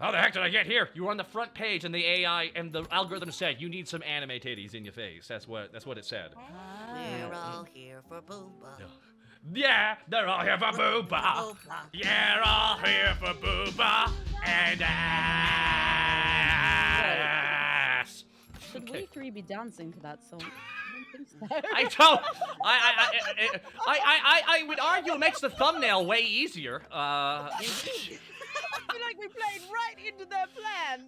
How the heck did I get here? You were on the front page, and the AI and the algorithm said you need some anime titties in your face. That's what that's what it said. We're all here for booba. Yeah, they're all here for booba. Booba. Yeah, all here for booba and ass. Should we three be dancing to that song? I don't. I don't. I I, I I I I I would argue it makes the thumbnail way easier. Uh. I feel like we played right into their plan.